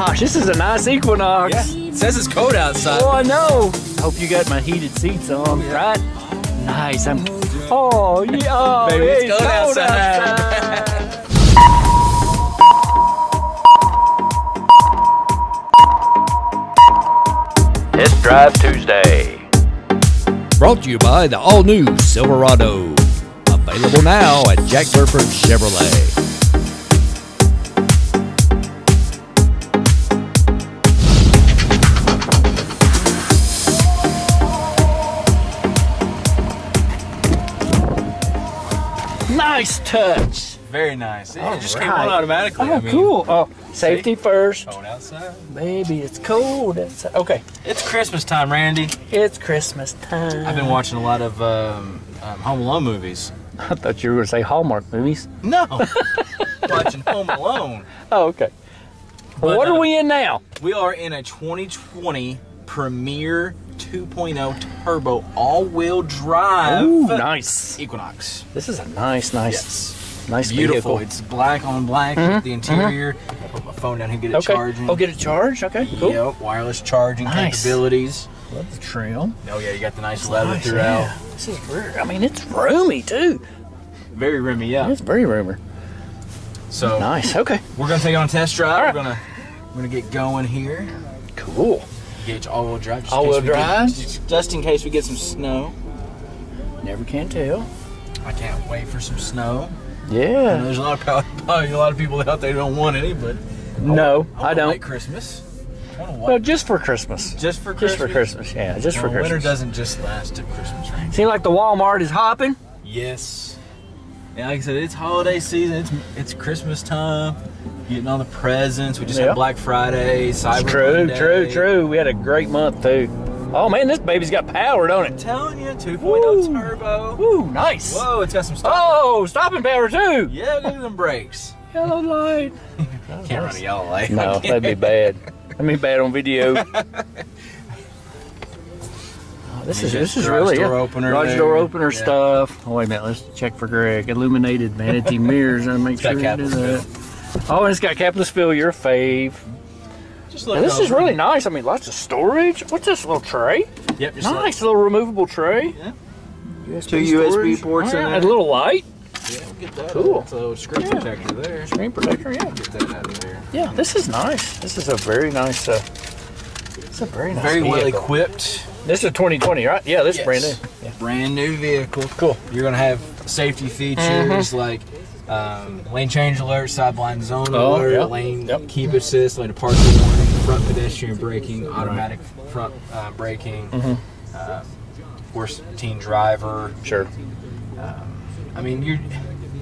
Gosh, this is a nice Equinox. Yeah. It says it's cold outside. Oh, I know. Hope you got my heated seats on, right? Nice. I'm. Oh, yeah. Oh, Baby, it's it's cold cold outside. outside. Test Drive Tuesday. Brought to you by the all new Silverado. Available now at Jack Burford Chevrolet. Nice touch. Very nice. It All just came on automatically. Oh, I mean, cool. Oh, safety first. Cold outside. Baby, it's cold. outside. okay, It's Christmas time, Randy. it's Christmas time. I've been watching a lot of um, um, Home Alone movies. I thought you were going to say Hallmark movies. No. watching Home Alone. Oh, okay. But, what uh, are we in now? We are in a 2020 Premier 2.0 turbo all-wheel drive Ooh, nice. Equinox. This is a nice, nice, Yes. nice Beautiful. vehicle. It's black on black with mm-hmm. the interior. Mm-hmm. I put my phone down here, get it Okay. charging. Oh, get it charged. Okay, cool. Yep, wireless charging Nice. capabilities. Love the trim. Oh yeah, you got the nice leather Nice, throughout. yeah. This is. I mean, it's roomy too. Very roomy, yeah. It's very roomy. So Nice. Okay. we're gonna take it on a test drive. Right. We're gonna we're gonna get going here. Cool. All-wheel drive. just in All-wheel case we get- drive? just- just in case we get some snow. Never can tell. I can't wait for some snow. I Yeah. there's a lot of probably a lot of people out there don't want any, but No, I wanna don't. Like Christmas. I Well, just for Christmas. just for Just Christmas. for Christmas. Yeah, just for Well, winter doesn't just last to Christmas, right? Seem like the Walmart is hopping. Yes. And like I said, it's holiday season. It's it's Christmas time. Getting all the presents. We just Yeah. had Black Friday, Cyber True, Monday. true, true. We had a great month too. Oh man, this baby's got power, don't I'm it? telling you, 2.0 Woo. turbo. Woo, nice. Whoa, it's got some stuff. Oh, stopping power too. Yeah, look at them brakes. Yellow light. Can't run a yellow light. No, that'd be bad. That'd be bad on video. Oh, this is this is really door yeah. opener garage door opener Yeah. stuff. Oh wait a minute, let's check for Greg. Illuminated vanity mirrors and make sure you do that. Oh, and it's got capless fill, your fave. Just Now, look this is really nice. I mean, lots of storage. What's this little tray? Yep, just look. Nice little removable tray. Yeah. USB Two USB storage. ports in Alright, there. A little light. Yeah, we'll get that. Cool. So screen Yeah. protector there. Screen protector. Yeah. Get that out of there. Yeah. This is nice. This is a very nice. Uh, it's a very nice. Very well equipped. This is a 2020, right? Yeah, this is brand new. Yeah. Brand new vehicle. Cool. You're gonna have safety features like um, lane change alert, side blind zone. Oh, alert, yeah. lane Yep. keep assist, lane departure warning, front pedestrian braking, automatic front uh, braking, Mm-hmm. uh, of course teen driver. Sure. I mean, you're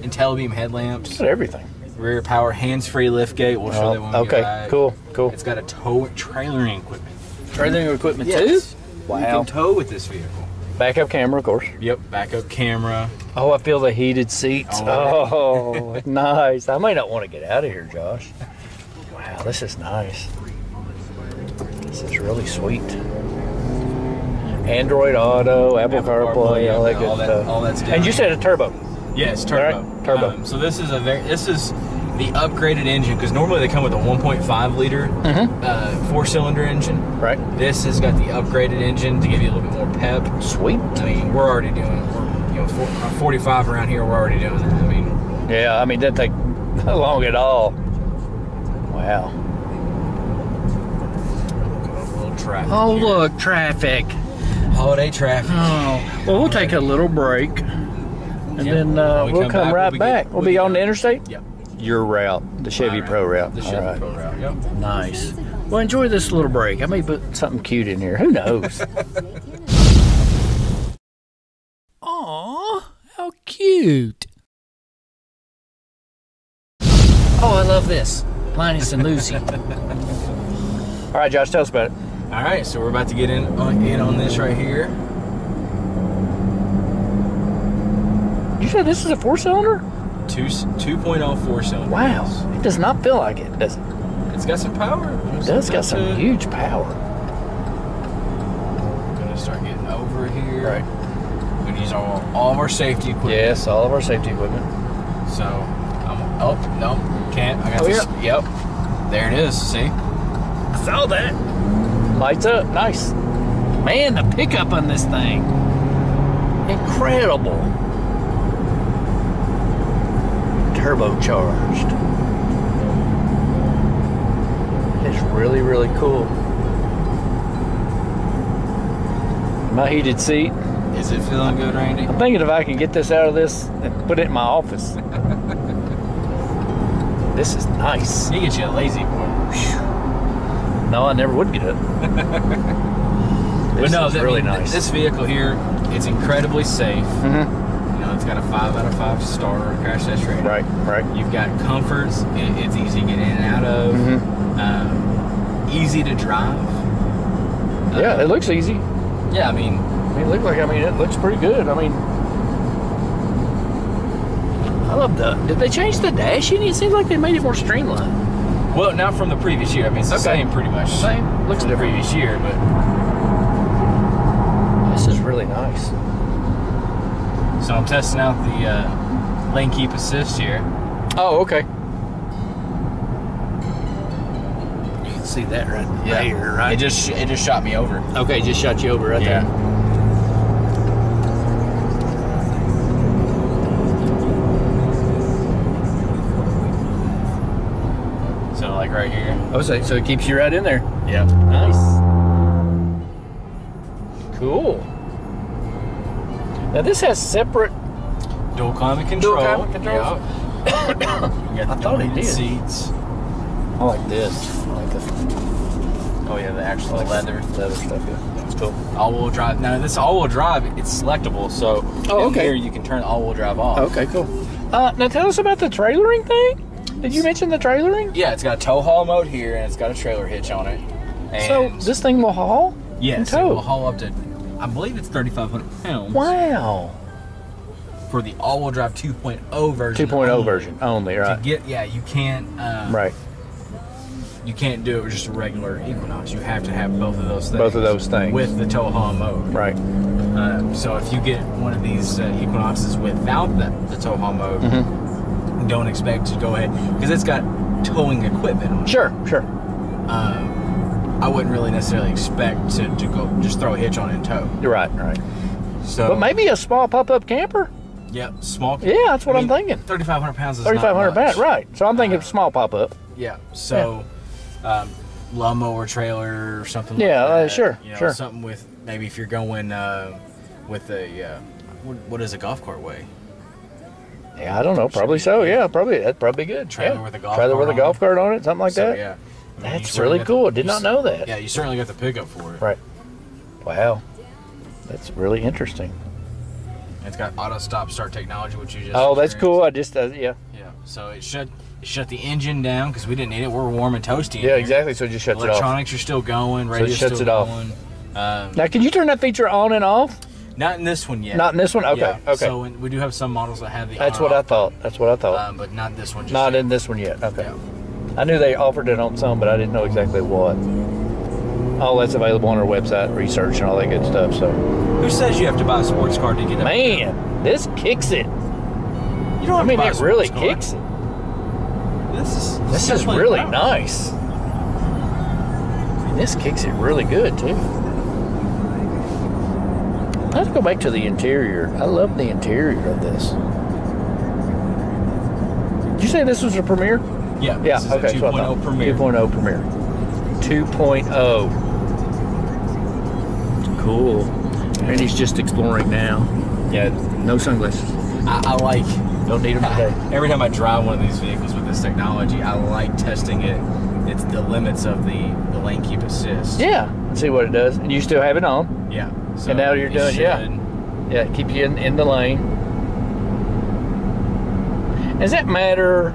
IntelliBeam headlamps, Got everything. rear power hands-free lift gate. We'll show that when we Oh, okay. get. Cool. Cool. It's got a tow trailering equipment. Trailing equipment Yes. too. You Wow. can tow with this vehicle. Backup camera, of course. Yep, backup camera. Oh, I feel the heated seats. Oh. Oh, nice. I may not want to get out of here, Josh. Wow, this is nice. This is really sweet. Android Auto, Apple, Apple CarPlay, CarPlay, all that good all that- stuff. all that's and you said a turbo. Yes, turbo. Alright, turbo. Um, so this is a very this is the upgraded engine because normally they come with a 1.5 liter Mm-hmm. uh, four cylinder engine. Right. This has got the upgraded engine to give you a little bit more pep. Sweet. I mean, we're already doing we're, you know four, uh, 45 around here. We're already doing that. I mean, Yeah, I mean, didn't take long at all. Wow. little traffic. Oh, here. look, traffic. holiday traffic. Oh, well, we'll take a little break, and Yep. then uh, we we'll come come back, right we'll back. we'll we'll be be on the interstate. Yep. Your route, the Chevy Pro route. The Chevy right. Pro route. Yep. Nice. Well, enjoy this little break. I may put something cute in here. Who knows? Aw, how cute. oh, I love this. Linus and Lucy. All right, Josh, tell us about it. All right, so we're about to get in on, in on this right here. You said this is a four-cylinder? Two 2.0 four cylinder. Wow, it does not feel like it, does it? It's got some power. It does got some huge power. I'm Gonna start getting over here. Right. We're gonna use all, all of our safety equipment. Yes, all of our safety equipment. So I'm oh no can't. I got Oh, this. Yep. There it is. See. I saw that. Lights up. Nice. Man, the pickup on this thing. Incredible. Turbocharged. It's really, really cool. My heated seat. Is it feeling good, Randy? I'm thinking if I can get this out of this and put it in my office. this is nice. You get you a La-Z-Boy. No, I never would get it. But This no, is really nice. This vehicle here, it's incredibly safe. Know, it's got a five out of five star crash test rating. Right, right. You've got comforts. It, it's easy to get in and out of. Mhm. Um, easy to drive. Yeah, Uh, it looks easy. yeah. I mean, I mean, it looks like I mean it looks pretty good. I mean, I love the. Did they change the dash? It seems like they made it more streamlined. well, not from the previous year. I mean, it's the Okay. same pretty much. Same. Looks from the previous year, but This is really nice. So I'm testing out the uh, lane keep assist here. Oh, okay. You can see that right there, right? It just it just shot me over. okay, just shot you over right Yeah. there. So like right here. Oh, so, so it keeps you right in there. Yeah. Nice. Cool. Now this has separate. Dual climate control. Dual climate controls? Yeah. you got the I thought it did. seats. I like this. I like this. Oh yeah, the actual like leather. the leather stuff. Yeah, it's cool. All-wheel drive. Now this all-wheel drive, it's selectable. So Oh, okay. here you can turn all-wheel drive off. Okay, cool. Uh, now tell us about the trailering thing. Did you mention the trailering? Yeah, it's got a tow haul mode here, and it's got a trailer hitch on it. So this thing will haul? yes, and it tow. will haul up to, I believe it's 3,500 pounds Wow. for the all-wheel drive 2.0 version. 2.0 only. version only, right? To get yeah, you can't um, Right. You can't do it with just a regular Equinox. You have to have both of those things. Both of those things. with the tow haul mode. Right. Um, so if you get one of these uh, Equinoxes without the, the tow haul mode, Mm-hmm. don't expect to go ahead because it's got towing equipment on it. Sure, sure. Um, I wouldn't really necessarily expect to, to go just throw a hitch on it and tow. You're right, right. So, But maybe a small pop-up camper. yep, small. Yeah, that's what I I'm mean, thinking. 3,500 pounds is 3,500 pounds, right? So I'm thinking Uh, small pop-up. Yeah. So, um, lawnmower trailer or something. Yeah, like uh, sure, You know, sure. Something with maybe if you're going uh, with a uh, what, what is a golf cart weigh? Yeah, I don't know. Probably so. Yeah, probably that'd probably be good. Trailer yeah. with a golf trailer cart with a on golf it. cart on it, something like so that. yeah. I mean, That's really got the- cool. Did not know that. Yeah, you certainly got the pickup for it. Right. Wow. That's really interesting. It's got auto stop start technology, which you just. Oh, that's cool. I just uh, yeah. Yeah. So it shut it shut the engine down because we didn't need it. We're warm and toasty. Yeah, exactly. So it just shuts it off. Electronics are still going. So it shuts it off. Um, Now, can you turn that feature on and off? not in this one yet. Not in this one. Okay. Yeah, Okay. So we do have some models that have the. That's what I thought. That's what I thought. Um, but not this one. Just Not yet. in this one yet. Okay. Yeah. I knew they offered it on some, but I didn't know exactly what. All that's available on our website, research, and all that good stuff. So, Who says you have to buy a sports car to get man, this kicks it. you don't I have mean, to buy a it really car. kicks it. This is This is really power. nice. And this kicks it really good too. Let's go back to the interior. I love the interior of this. Did you say this was a Premier? Yeah. Yeah, is okay. A so I 2.0 thought. Premier. 2.0 Premier. 2.0. Cool. And he's just exploring now. Yeah, no sunglasses. I, I like. Don't need them today. Every time I drive one of these vehicles with this technology, I like testing it. It's the limits of the the lane keep assist. Yeah, see what it does. And you still have it on. Yeah. So And now you're doing- yeah. should- Yeah, it keeps you in, in the lane. Does that matter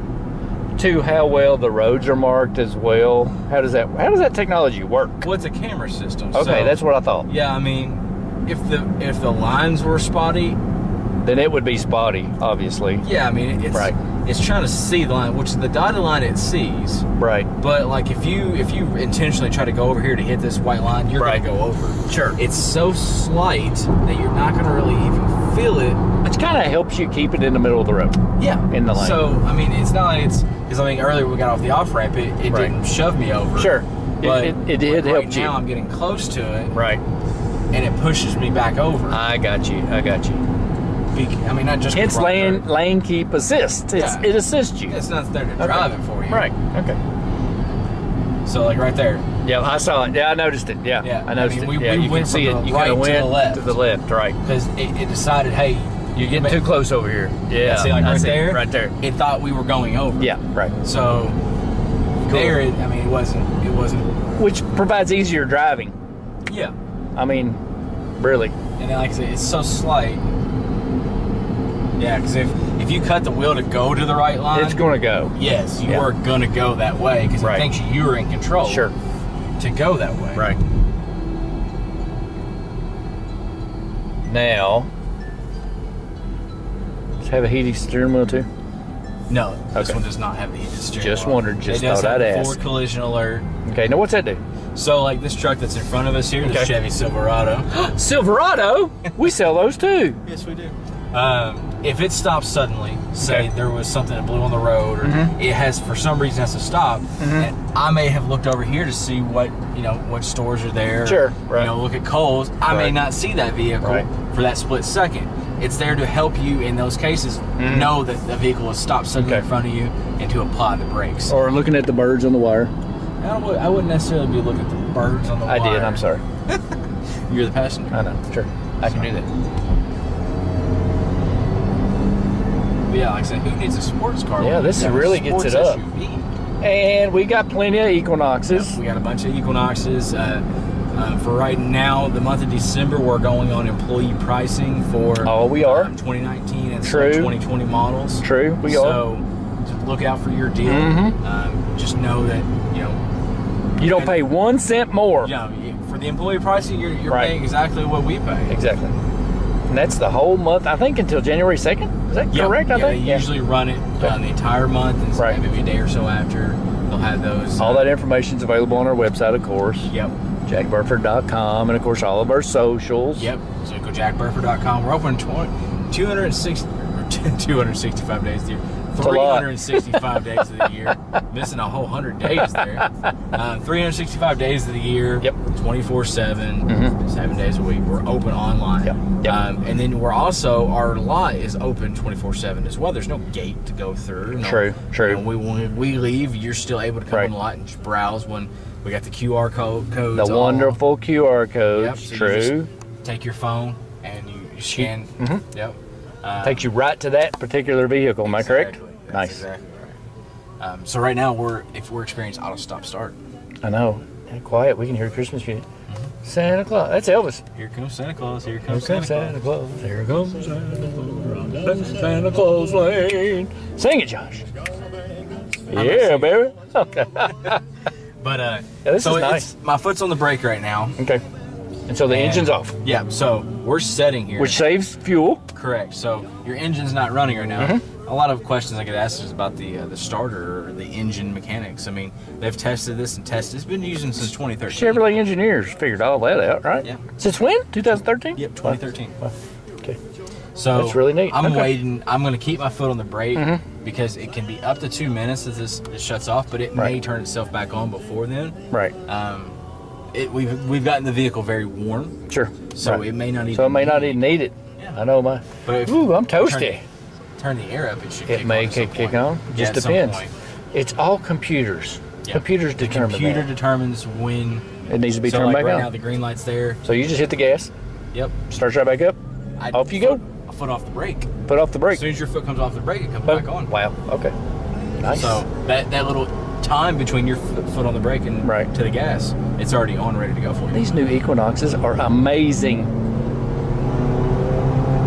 to how well the roads are marked as well? How does that how does that technology work? Well, it's a camera system. Okay, so- that's what I thought. Yeah, I mean, if the if the lines were spotty, Then it would be spotty, obviously. yeah, I mean it's Right. it's trying to see the line, which the dotted line it sees. Right. But like if you if you intentionally try to go over here to hit this white line, you're Right. gonna go over. Sure. It's so slight that you're not gonna really even feel it. It kind of helps you keep it in the middle of the road. Yeah. In the lane. So I mean, it's not like it's because I mean earlier we got off the off ramp, it, it Right. didn't shove me over. Sure. But it, it did right now you. I'm getting close to it, Right. and it pushes me back over. I got you. I got you. Bec- I mean, not just. It's lane there. lane keep assist. It's, Yeah. It assists you. It's not there to Okay. drive it for you. Right. Okay. So like right there. Yeah, I saw it. Yeah, I noticed it. Yeah, Yeah, I noticed I mean, it. yeah, we you went can see it. You right kind of to the left. to the left, right? because it, it decided, hey, You're getting too close over here. Yeah, See, like I right see. there, Right there. It thought we were going over. Yeah, right. So there, it, I mean, it wasn't. It wasn't. Which provides easier driving. Yeah. I mean, really. And then, like I said, it's so slight. Yeah, because if if you cut the wheel to go to the right line, It's going to go. yes, you Yeah. are gonna go that way because Right. it thinks you're in control. Sure. To go that way. Right. Now, it have a heated steering wheel too? No, this Okay. one does not have the heated steering Just wheel. wondered, just it does thought have I'd a ask. forward collision alert. Okay, now what's that do? So, like this truck that's in front of us here, the Chevy Silverado. Silverado? we sell those too. Yes, we do. Um, if it stops suddenly, say Okay. there was something that blew on the road, or Mhm. it has for some reason has to stop, Mm-hmm. and I may have looked over here to see what you know what stores are there. Sure, right. You know, look at Kohl's. I may not see that vehicle Right. for that split second. It's there to help you in those cases Mhm. know that the vehicle has stopped suddenly Okay. in front of you and to apply the brakes. Or looking at the birds on the wire. I, don't, I wouldn't necessarily be looking at the birds on the I wire. did, I'm sorry. You're the passenger. I know, sure. I can do that. Yeah, like I said, who needs a sports car? Yeah, this you have a really gets it up. SUV? And we got plenty of Equinoxes. We got a bunch of Equinoxes. Uh, uh, for right now, the month of December, we're going on employee pricing for Oh, we are. um, 2019 and True. 2020 models. True, we are. So look out for your deal. Mhm. Um, just know that you know, You don't pay one cent more. you know, for the employee pricing, you're, you're Right. paying exactly what we pay. Exactly. And that's the whole month, I think, until January 2nd. Is that Yeah, correct? I yeah, think. They usually run it uh, the entire month, and Right. maybe a day or so after they'll have those. All uh, that is available on our website, of course. Yep. JackBurford.com, and of course, all of our socials. Yep. So go jackburford.com. We're open 20, 260, 265 days a year. A lot. 365 days of the year. Missing a whole 100 days there. Um, 365 days of the year. Yep. 24 7, Mhm. seven days a week. We're open online. Yep. Yep. Um, and then we're also, our lot is open 24 7 as well. There's no gate to go through. No, True, true. you know, we, when we leave, you're still able to come Right. on the lot and just browse when we got the QR code codes. The all- wonderful QR Yep, codes. so you True. just take your phone and you you scan. Mhm. Yep. Uh, Takes you right to that particular vehicle. Am I correct? That's Nice. Exactly right. Um, so right now we're if we're experiencing auto stop start. I know. And quiet. We can hear Christmas music. Santa Claus. That's Elvis. Here comes Santa Claus. Here Here comes comes Santa, Santa Claus. Claus. Here comes Santa Claus. Santa Claus Lane. Sing it, Josh. Yeah, baby. Okay. But uh, Yeah, this so is it's- nice. My foot's on the brake right now. okay. And so the And- engine's off, Yeah. So we're setting here. which saves fuel. correct. So your engine's not running right now. Mm-hmm. A lot of questions I get asked is about the uh, the starter or the engine mechanics. I mean, they've tested this and tested. It's been using since 2013. Chevrolet engineers figured all that out, right? Yeah. Since when? 2013? Yep, 2013. Wow. Okay. So That's really neat. I'm Okay. waiting. I'm going to keep my foot on the brake Mhm. because it can be up to two minutes as this it shuts off, but it may turn itself back on before then. Right. Um, it, we've we've gotten the vehicle very warm, Sure. so Right. it may not even. So it may not even need it. Yeah. I know my. But Ooh, I'm toasty. turn the air up, it should. It kick may on kick, kick on. Yeah, Just some depends. It's all computers. Yeah. Computers The determine computer that. determines when. It needs to be so turned like back right on. now, the green light's there. so you just hit the gas, Yep. starts right back up, I Off you go. foot, A foot off the brake. put off the brake. As soon as your foot comes off the brake, it comes back on. Wow. Okay. Nice. So that that little time between your foot foot on the brake and Right. to the gas, it's already on, ready to go for you. These new Equinoxes are amazing.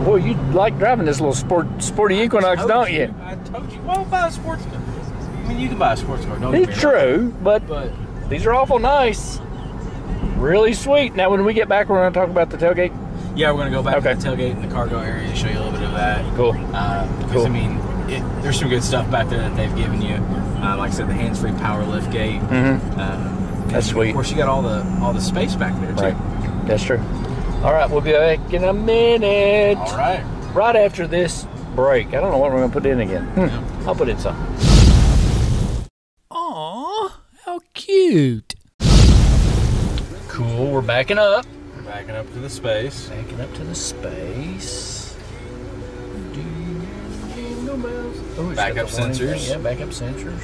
Boy, you like driving this little sport, sporty Equinox, don't you? I told you. Well, buy a sports car. I mean, you can buy a sports car. Don't It's true, but But these are awful nice. Really sweet. Now, when we get back, we're going to talk about the tailgate. yeah, we're gonna go back Okay. to the tailgate and the cargo area to show you a little bit of that. Cool. Um, because Cool. I mean, it, there's some good stuff back there that they've given you. Uh, like I said, the hands-free power lift gate. Mm-hmm. Uh, That's sweet. Of course, you got all the all the space back there too. Right. That's true. All right, we'll be back in a minute. All right. Right after this break. I don't know what we're going to put in again. Hmm. I'll put in some. Aw, how cute. Cool. We're backing up. Backing up to the space. Backing up to the space. Oh, Backup sensors. Yeah, backup sensors.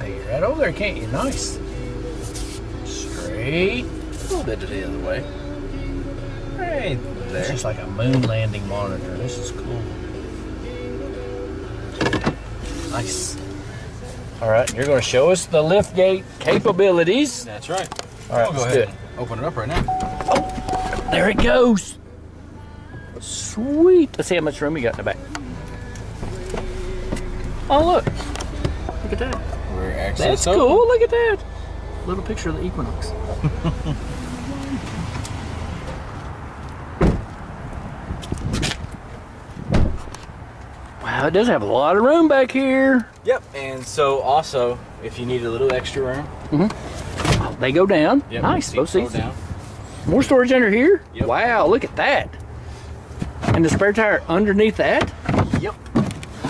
Hey, you're right over there, can't you? Nice. Straight. A little bit to the other way. Right It's there. just like a moon landing monitor. This is cool. Nice. All right, you're going to show us the lift gate capabilities. That's right. All right, I'll go ahead open it up right now. Oh, There it goes. Sweet. Let's see how much room we got in the back. Oh, look. Look at that. We're actually That's cool. Look at that. Little picture of the Equinox. wow, it does have a lot of room back here. Yep. And so also, if you need a little extra room, Oh, they go down. yep, nice. Both seats. More storage under here. Yep. Wow, look at that. And the spare tire underneath that. Yep.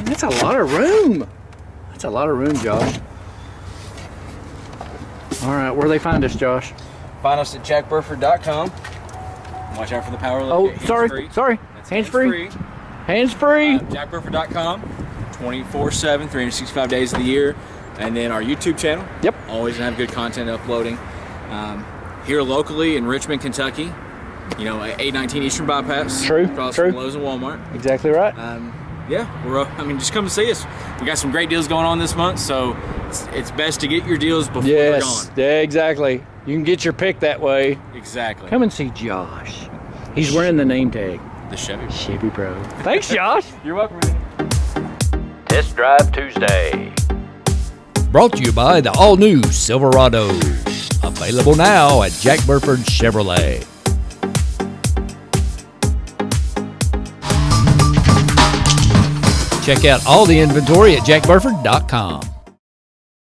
That's a lot of room. That's a lot of room, Josh. All right, where they find us, Josh? Find us at jackburford.com. Watch out for the power Oh, lift. gate. sorry, Hands-free. sorry. That's Hands free. Hands free. Uh, jackburford.com 24 7 365 days of the year and then our youtube channel Yep. always have good content uploading um, here locally in richmond kentucky you know 819 eastern bypass True, across true. from Lowe's and walmart Exactly right. um, yeah we're uh, i mean just come and see us we got some great deals going on this month so it's, it's best to get your deals before they're gone Yeah, exactly. You can get your pick that way. exactly Come and see Josh. He's wearing the name tag. the chevy Chevy Pro. Thanks, Josh. you're welcome Test Drive Tuesday. Brought to you by the all new Silverado. Available now at Jack Burford Chevrolet. Check out all the inventory at jackburford.com.